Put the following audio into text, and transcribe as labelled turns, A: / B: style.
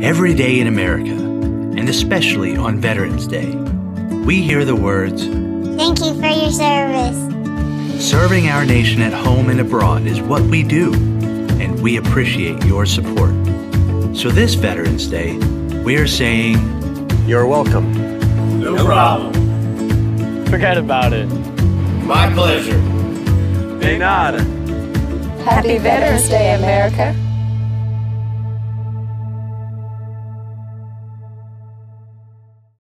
A: Every day in America, and especially on Veterans Day, we hear the words,
B: Thank you for your service.
A: Serving our nation at home and abroad is what we do, and we appreciate your support. So this Veterans Day, we are saying,
C: You're welcome.
D: No problem.
E: Forget about it.
D: My pleasure.
E: De nada.
F: Happy Veterans Day, America.